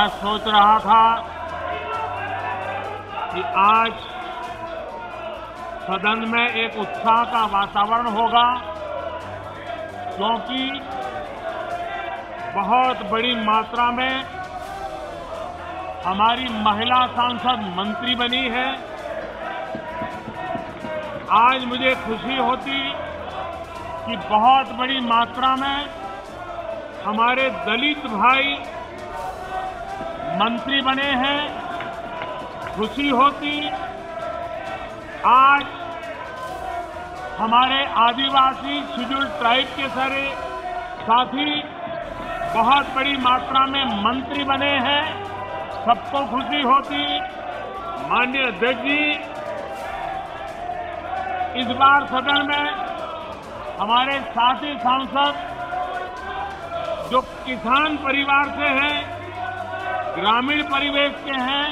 मैं सोच रहा था कि आज सदन में एक उत्साह का वातावरण होगा, क्योंकि बहुत बड़ी मात्रा में हमारी महिला सांसद मंत्री बनी है। आज मुझे खुशी होती कि बहुत बड़ी मात्रा में हमारे दलित भाई मंत्री बने हैं, खुशी होती। आज हमारे आदिवासी शेड्यूल ट्राइब के सारे साथी बहुत बड़ी मात्रा में मंत्री बने हैं, सबको खुशी होती। माननीय अध्यक्ष जी, इस बार सदन में हमारे साथी सांसद जो किसान परिवार से हैं ग्रामीण परिवेश के हैं,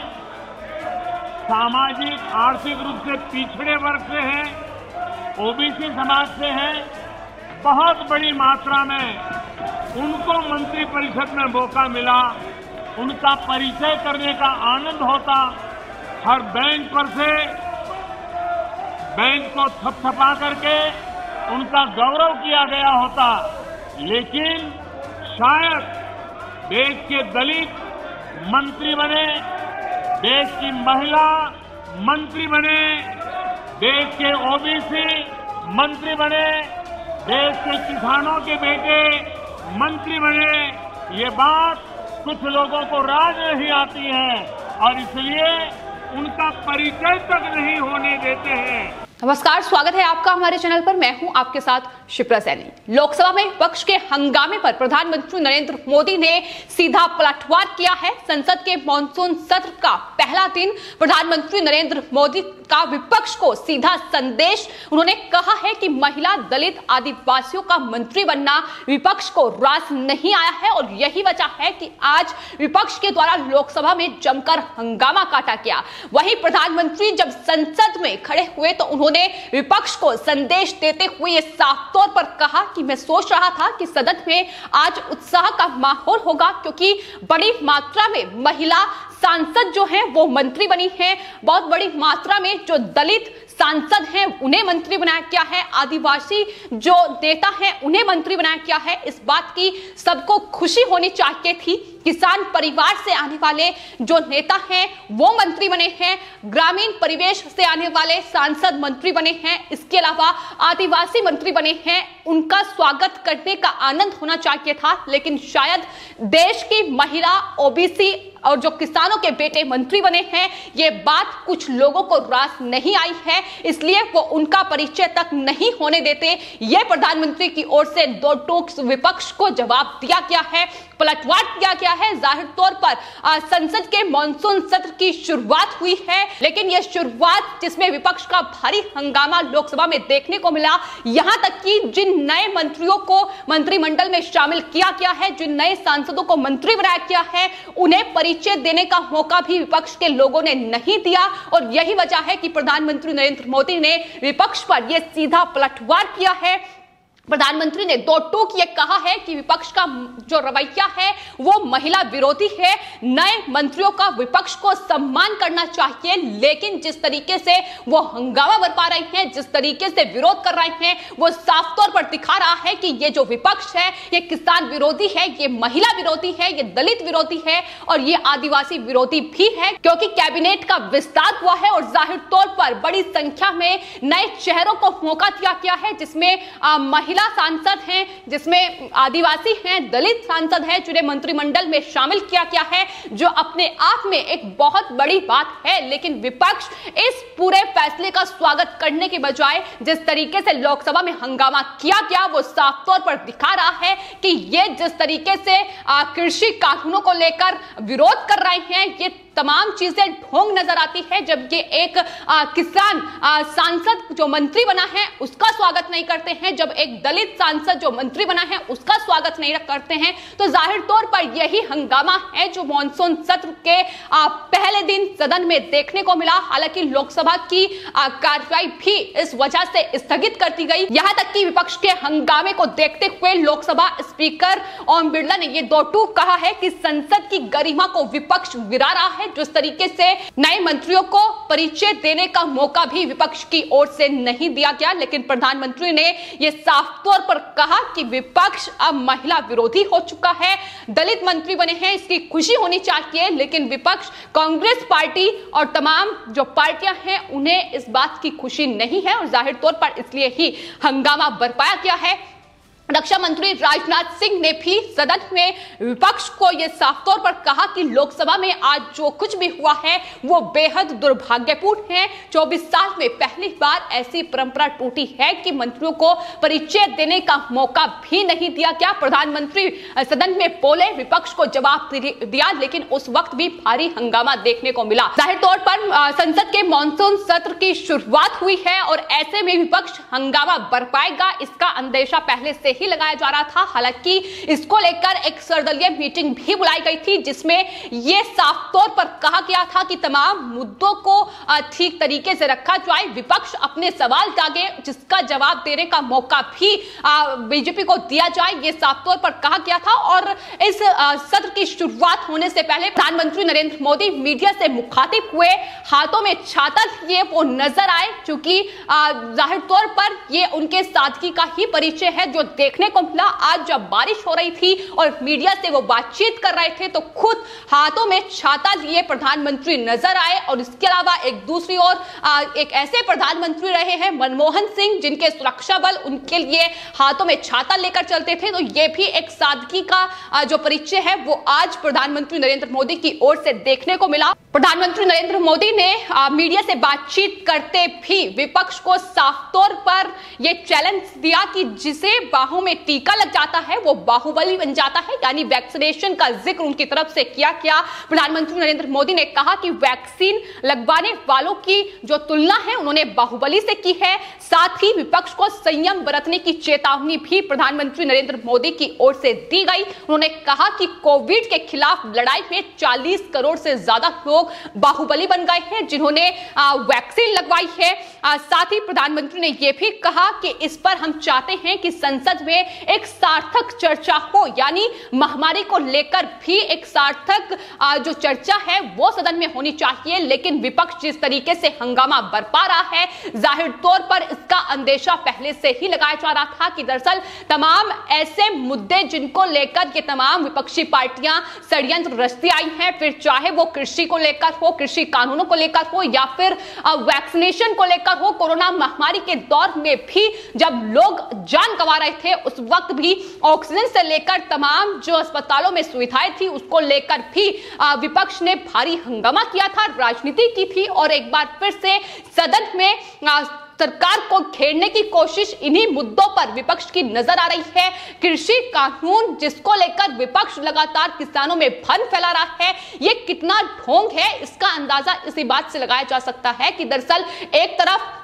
सामाजिक, आर्थिक रूप से पिछड़े वर्ग से हैं, ओबीसी समाज से हैं, बहुत बड़ी मात्रा में उनको मंत्री परिषद में मौका मिला, उनका परिचय करने का आनंद होता, हर बैंक पर से, बैंक को थपथपा करके उनका गौरव किया गया होता, लेकिन शायद देश के दलित मंत्री बने, देश की महिला मंत्री बने, देश के ओबीसी मंत्री बने, देश के किसानों के बेटे मंत्री बने। ये बात कुछ लोगों को राज नहीं आती है और इसलिए उनका परिचय तक नहीं होने देते हैं। नमस्कार, स्वागत है आपका हमारे चैनल पर। मैं हूँ आपके साथ शिप्रा सैनी। लोकसभा में विपक्ष के हंगामे पर प्रधानमंत्री नरेंद्र मोदी ने सीधा पलटवार किया है। संसद के मानसून सत्र का पहला दिन प्रधानमंत्री नरेंद्र मोदी का विपक्ष को सीधा संदेश। उन्होंने कहा है कि महिला दलित आदिवासियों का मंत्री बनना विपक्ष को रास नहीं आया है और यही वजह है कि आज विपक्ष के द्वारा लोकसभा में जमकर हंगामा काटा गया। वहीं प्रधानमंत्री जब संसद में खड़े हुए तो उन्होंने विपक्ष को संदेश देते हुए साफ़ तौर पर कहा कि मैं सोच रहा था कि सदन में आज उत्साह का माहौल होगा क्योंकि बड़ी मात्रा में महिला सांसद जो हैं, वो मंत्री बनी हैं। बहुत बड़ी मात्रा में जो दलित सांसद हैं, उन्हें मंत्री बनाया क्या है। आदिवासी जो नेता हैं, उन्हें मंत्री बनाया क्या है। इस बात की सबको खुशी होनी चाहिए थी किसान परिवार से आने वाले जो नेता हैं, वो मंत्री बने हैं, ग्रामीण परिवेश से आने वाले सांसद मंत्री बने हैं, इसके अलावा आदिवासी मंत्री बने हैं, उनका स्वागत करने का आनंद होना चाहिए था, लेकिन शायद देश की महिला, ओबीसी और जो किसानों के बेटे मंत्री बने हैं, ये बात कुछ लोगों को रास नहीं आई है, इसलिए वो उनका परिचय तक नहीं होने देते। ये प्रधानमंत्री की ओर से दो टोक विपक्ष को जवाब दिया गया है। पलटवार किया गया है। ज़ाहिर तौर पर संसद के मानसून सत्र की शुरुआत हुई है, लेकिन यह शुरुआत जिसमें विपक्ष का भारी हंगामा लोकसभा में देखने को मिला, यहाँ तक कि जिन नए मंत्रियों को मंत्रिमंडल में शामिल किया गया है, जिन नए सांसदों को मंत्री बनाया गया है, उन्हें परिचय देने का मौका भी विपक्ष के लोगों ने नहीं दिया। और यही वजह है कि प्रधानमंत्री नरेंद्र मोदी ने विपक्ष पर यह सीधा पलटवार किया है। प्रधानमंत्री ने दो टूक ये कहा है कि विपक्ष का जो रवैया है, वो महिला विरोधी है। नए मंत्रियों का विपक्ष को सम्मान करना चाहिए, लेकिन जिस तरीके से वो हंगामा बरपा रहे हैं, जिस तरीके से विरोध कर रहे हैं, वो साफ़ तौर पर दिखा रहा है कि ये जो विपक्ष है, ये किसान विरोधी है, ये महिला विरोधी है, ये दलित विरोधी है और ये आदिवासी विरोधी भी है, क्योंकि कैबिनेट का विस्तार हुआ है और ज़ाहिर तौर पर बड़ी संख्या में नए चेहरों को मौका दिया गया है, जिसमें महिला महिला सांसद हैं, जिसमें आदिवासी हैं, दलित सांसद हैं, जिन्हें मंत्रिमंडल में शामिल किया गया है, जो अपने आप में एक बहुत बड़ी बात है, लेकिन विपक्ष इस पूरे फैसले का स्वागत करने के बजाय जिस तरीके से लोकसभा में हंगामा किया गया, वो साफ़ तौर पर दिखा रहा है कि ये जिस तरीके से कृषि कानूनों को लेकर विरोध कर रहे हैं, ये तमाम चीज़ें ढोंग नज़र आती है जब ये एक आ, किसान आ, सांसद जो मंत्री बना है उसका स्वागत नहीं करते हैं। जब एक दलित सांसद जो मंत्री बना है उसका स्वागत नहीं करते हैं। तो ज़ाहिर तौर पर यही हंगामा है जो मानसून सत्र के आ, पहले दिन सदन में देखने को मिला। हालाँकि लोकसभा की कार्रवाई भी इस वजह से स्थगित कर दी गई। यहाँ तक कि विपक्ष के हंगामे को देखते हुए लोकसभा स्पीकर ओम बिरला ने यह दो टूक कहा है कि संसद की गरिमा को विपक्ष गिरा रहा है जिस तरीके से नए मंत्रियों को परिचय देने का मौका भी विपक्ष की ओर से नहीं दिया गया, लेकिन प्रधानमंत्री ने यह साफ़ तौर पर कहा कि विपक्ष अब महिला विरोधी हो चुका है। दलित मंत्री बने हैं, इसकी खुशी होनी चाहिए, लेकिन विपक्ष, कांग्रेस पार्टी और तमाम जो पार्टियाँ हैं, उन्हें इस बात की खुशी नहीं है और ज़ाहिर तौर पर इसलिए ही हंगामा बरपाया गया है। रक्षा मंत्री राजनाथ सिंह ने भी सदन में विपक्ष को यह साफ़ तौर पर कहा कि लोकसभा में आज जो कुछ भी हुआ है, वो बेहद दुर्भाग्यपूर्ण है। 24 साल में पहली बार ऐसी परंपरा टूटी है कि मंत्रियों को परिचय देने का मौका भी नहीं दिया गया। प्रधानमंत्री सदन में बोले, विपक्ष को जवाब दिया, लेकिन उस वक्त भी भारी हंगामा देखने को मिला। ज़ाहिर तौर पर संसद के मानसून सत्र की शुरुआत हुई है और ऐसे में विपक्ष हंगामा बरपाएगा, इसका अंदेशा पहले से ही लगाया जा रहा था। हालाँकि इसको लेकर एक सर्वदलीय मीटिंग भी बुलाई गई थी, जिसमें यह साफ़ तौर पर कहा गया था कि तमाम मुद्दों को ठीक तरीके से रखा जाए। विपक्ष अपने सवाल टागे जिसका जवाब देने का मौका भी बीजेपी को दिया जाए यह साफ़ तौर पर कहा गया था। और इस सत्र की शुरुआत होने से पहले प्रधानमंत्री नरेंद्र मोदी मीडिया से मुखातिब हुए, हाथों में छाता लिए वो नज़र आए क्योंकि ज़ाहिर तौर पर यह उनके सादगी का ही परिचय है, जो देख देखने को मिला, आज जब बारिश हो रही थी और मीडिया से वो बातचीत कर रहे थे तो खुद हाथों में छाता लिए प्रधानमंत्री नज़र आए और इसके अलावा एक दूसरी ओर एक ऐसे प्रधानमंत्री रहे हैं, मनमोहन सिंह, जिनके सुरक्षा बल उनके लिए हाथों में छाता लेकर चलते थे। तो ये भी एक सादगी का जो परिचय है, वो आज प्रधानमंत्री नरेंद्र मोदी की ओर से देखने को मिला। प्रधानमंत्री नरेंद्र मोदी ने मीडिया से बातचीत करते भी विपक्ष को साफ़ तौर पर यह चैलेंज दिया कि जिसे बाहों में टीका लग जाता है, वो बाहुबली बन जाता है। यानी वैक्सीनेशन का ज़िक्र उनकी तरफ़ से किया गया। प्रधानमंत्री नरेंद्र मोदी ने कहा कि वैक्सीन लगवाने वालों की जो तुलना है, उन्होंने बाहुबली से की है। साथ ही विपक्ष को संयम बरतने की चेतावनी भी प्रधानमंत्री नरेंद्र मोदी की ओर से दी गई। उन्होंने कहा कि कोविड के खिलाफ लड़ाई में 40 करोड़ से ज़्यादा लोग बाहुबली बन गए हैं, जिन्होंने वैक्सीन लगवाई है। साथ ही प्रधानमंत्री ने यह भी कहा कि इस पर हम चाहते हैं कि संसद में एक सार्थक चर्चा हो, यानी महामारी को लेकर भी एक सार्थक जो चर्चा है, वो सदन में होनी चाहिए। लेकिन विपक्ष जिस तरीके से हंगामा बरपा रहा है, ज़ाहिर तौर पर इसका अंदेशा पहले से ही लगाया जा रहा था कि दरअसल तमाम ऐसे मुद्दे जिनको लेकर ये तमाम विपक्षी पार्टियाँ षड्यंत्र रचती आई हैं, फिर चाहे वो कृषि को लेकर हो, कृषि कानूनों को लेकर हो, या फिर वैक्सीनेशन को लेकर हो, कोरोना महामारी के दौर में भी जब लोग जान गंवा रहे थे उस वक्त भी ऑक्सीजन से लेकर तमाम जो अस्पतालों में सुविधाएँ थी, उसको लेकर भी विपक्ष ने भारी हंगामा किया था, राजनीति की थी और एक बार फिर से सदन में सरकार को घेरने की कोशिश इन्हीं मुद्दों पर विपक्ष की नज़र आ रही है। कृषि कानून जिसको लेकर विपक्ष लगातार किसानों में भन फैला रहा है, ये कितना ढोंग है, इसका अंदाज़ा इसी बात से लगाया जा सकता है कि दरअसल एक तरफ़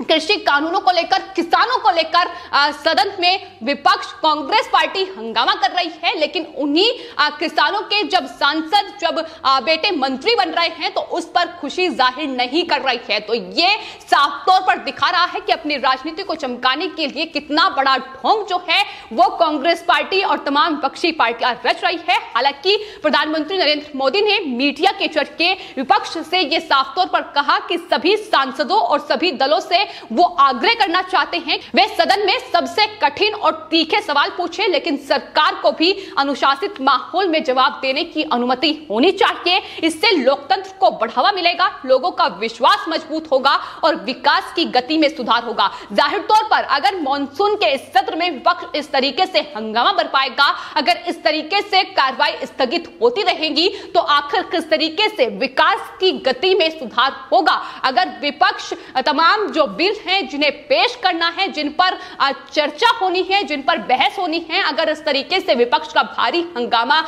कृषि कानूनों को लेकर किसानों को लेकर सदन में विपक्ष कांग्रेस पार्टी हंगामा कर रही है लेकिन उन्हीं किसानों के जब सांसद जब आ, बेटे मंत्री बन रहे हैं तो उस पर खुशी ज़ाहिर नहीं कर रही है। तो ये साफ़ तौर पर दिखा रहा है कि अपनी राजनीति को चमकाने के लिए कितना बड़ा ढोंग जो है वो कांग्रेस पार्टी और तमाम विपक्षी पार्टियाँ रच रही है। हालाँकि प्रधानमंत्री नरेंद्र मोदी ने मीडिया के चर्चे विपक्ष से यह साफ़ तौर पर कहा कि सभी सांसदों और सभी दलों से वो आग्रह करना चाहते हैं, वे सदन में सबसे कठिन और तीखे सवाल पूछे, लेकिन सरकार को भी अनुशासित माहौल में जवाब देने की अनुमति होनी चाहिए। इससे लोकतंत्र को बढ़ावा मिलेगा, लोगों का विश्वास मज़बूत होगा और विकास की गति में सुधार होगा। ज़ाहिर तौर पर अगर मानसून के इस सत्र में विपक्ष इस तरीके से हंगामा बर पाएगा, अगर इस तरीके से कार्रवाई स्थगित होती रहेगी तो आखिर किस तरीके से विकास की गति में सुधार होगा? अगर विपक्ष, तमाम जो बिल हैं, जिन्हें पेश करना है, जिन पर चर्चा होनी है, जिन पर बहस होनी है। अगर इस तरीके से विपक्ष का भारी हंगामा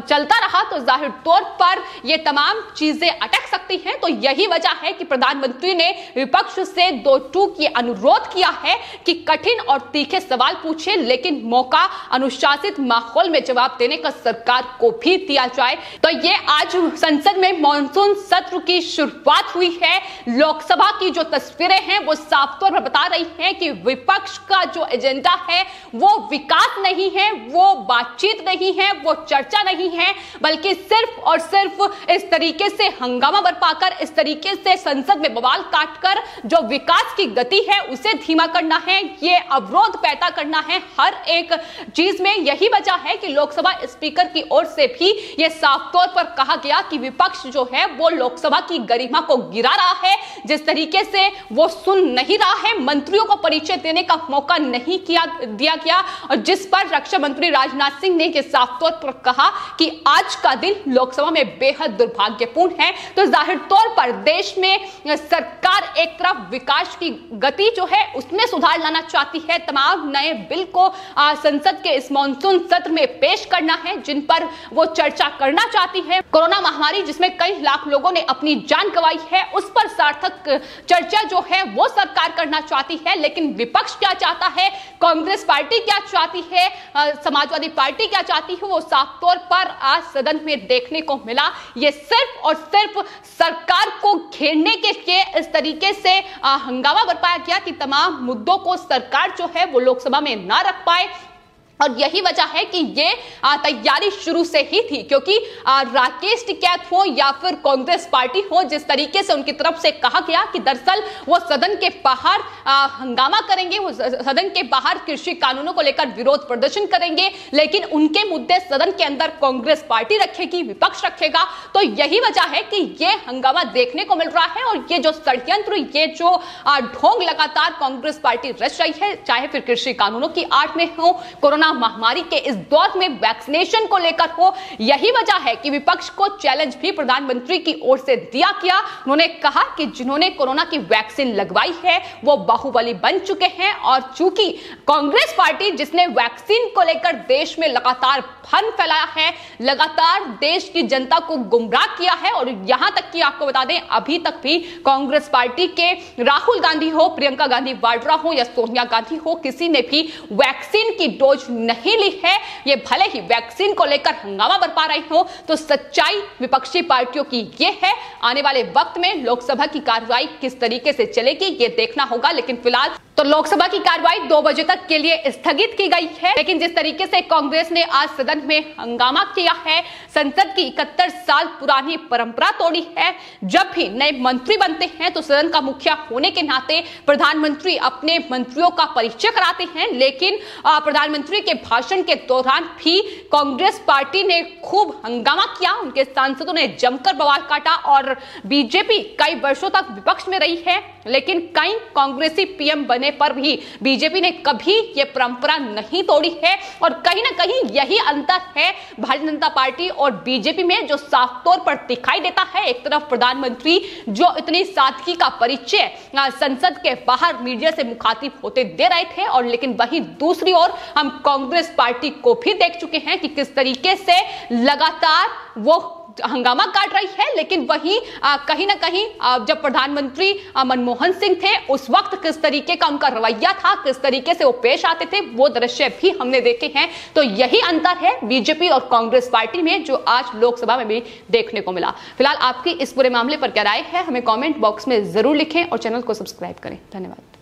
चलता रहा तो ज़ाहिर तौर पर ये तमाम चीज़ें अटक सकती हैं। तो यही वजह है कि प्रधानमंत्री ने विपक्ष से दो टू की अनुरोध किया है कि कठिन और तीखे सवाल पूछे, लेकिन मौका अनुशासित माहौल में जवाब देने का सरकार को भी दिया जाए। तो ये आज संसद में मानसून सत्र की शुरुआत हुई है। लोकसभा की जो तस्वीरें हैं वो साफ़ तौर पर बता रही हैं कि विपक्ष का जो एजेंडा है, वो विकास नहीं है, वो बातचीत नहीं है, वो चर्चा नहीं है, बल्कि सिर्फ़ और सिर्फ़ इस तरीके से हंगामा बरपाकर, इस तरीके से संसद में बवाल काटकर जो विकास की गति है, उसे धीमा करना है, ये अवरोध पैदा करना है। हर एक चीज़ में यही वजह है कि लोकसभा स्पीकर की ओर से भी यह साफ़ तौर पर कहा गया कि विपक्ष जो है, वो लोकसभा की गरिमा को गिरा रहा है। जिस तरीके से वो सुन नहीं रहा है। मंत्रियों को परिचय देने का मौका नहीं किया, दिया गया और जिस पर रक्षा मंत्री राजनाथ सिंह ने साफ़ तौर पर कहा कि आज का दिन लोकसभा में बेहद दुर्भाग्यपूर्ण है। तो ज़ाहिर तौर पर देश में सरकार एक तरफ़ विकास की गति जो है, उसमें सुधार लाना चाहती है। तमाम नए बिल को संसद के इस मानसून सत्र में पेश करना है, जिन पर वो चर्चा करना चाहती है। कोरोना महामारी जिसमें कई लाख लोगों ने अपनी जान गंवाई है, उस पर सार्थक चर्चा जो है वो सरकार करना चाहती है, लेकिन विपक्ष क्या चाहता है? कांग्रेस पार्टी क्या चाहती है? समाजवादी पार्टी क्या चाहती है? वो साफ़ तौर पर आज सदन में देखने को मिला। ये सिर्फ़ और सिर्फ़ सरकार को घेरने के लिए इस तरीके से हंगामा बरपाया गया कि तमाम मुद्दों को सरकार जो है वो लोकसभा में ना रख पाए। और यही वजह है कि ये तैयारी शुरू से ही थी, क्योंकि राकेश टिकैत हो या फिर कांग्रेस पार्टी हो, जिस तरीके से उनकी तरफ़ से कहा गया कि दरअसल वो सदन के बाहर हंगामा करेंगे, वो सदन के बाहर कृषि कानूनों को लेकर विरोध प्रदर्शन करेंगे, लेकिन उनके मुद्दे सदन के अंदर कांग्रेस पार्टी रखेगी, विपक्ष रखेगा तो यही वजह है कि ये हंगामा देखने को मिल रहा है और ये जो षड्यंत्र, ये जो ढोंग लगातार कांग्रेस पार्टी रच रही है, चाहे फिर कृषि कानूनों की आड़ में हो, कोरोना कोरोना महामारी के इस दौर में वैक्सीनेशन को लेकर हो यही वजह है कि विपक्ष को चैलेंज भी प्रधानमंत्री की ओर से दिया गया। उन्होंने कहा कि जिन्होंने कोरोना की वैक्सीन लगवाई है, वो बाहुबली बन चुके हैं और चूँकि कांग्रेस पार्टी जिसने वैक्सीन को लेकर देश में लगातार फन फैलाया है, लगातार देश की जनता को गुमराह किया है और यहाँ तक कि आपको बता दें, अभी तक भी कांग्रेस पार्टी के राहुल गांधी हो, प्रियंका गांधी वाड्रा हो या सोनिया गांधी हो, किसी ने भी वैक्सीन की डोज नहीं ली है। ये भले ही वैक्सीन को लेकर हंगामा बरपा रही हो तो सच्चाई विपक्षी पार्टियों की ये है। आने वाले वक्त में लोकसभा की कार्रवाई किस तरीके से चलेगी, ये देखना होगा। लेकिन फ़िलहाल तो लोकसभा की कार्रवाई दो बजे तक के लिए स्थगित की गई है। लेकिन जिस तरीके से कांग्रेस ने आज सदन में हंगामा किया है, संसद की इकहत्तर साल पुरानी परंपरा तोड़ी है। जब भी नए मंत्री बनते हैं तो सदन का मुखिया होने के नाते प्रधानमंत्री अपने मंत्रियों का परिचय कराते हैं। लेकिन प्रधानमंत्री के भाषण के दौरान भी कांग्रेस पार्टी ने खूब हंगामा किया। उनके सांसदों ने जमकर बवाल काटा और बीजेपी कई वर्षों तक विपक्ष में रही है, लेकिन कई कांग्रेसी पीएम बने पर भी बीजेपी ने कभी यह परंपरा नहीं तोड़ी है। और कहीं ना कहीं यही अंतर है, भारतीय जनता पार्टी और बीजेपी में जो साफ़ तौर पर दिखाई देता है। एक तरफ़ प्रधानमंत्री जो इतनी सादगी का परिचय संसद के बाहर मीडिया से मुखातिब होते दे रहे थे और लेकिन वही दूसरी ओर हम कांग्रेस पार्टी को भी देख चुके हैं कि किस तरीके से लगातार वो हंगामा काट रही है, लेकिन वहीं कहीं ना कहीं जब प्रधानमंत्री मनमोहन सिंह थे, उस वक्त किस तरीके का उनका रवैया था, किस तरीके से वो पेश आते थे, वो दृश्य भी हमने देखे हैं। तो यही अंतर है बीजेपी और कांग्रेस पार्टी में, जो आज लोकसभा में भी देखने को मिला। फ़िलहाल आपकी इस पूरे मामले पर क्या राय है, हमें कॉमेंट बॉक्स में ज़रूर लिखें और चैनल को सब्सक्राइब करें। धन्यवाद।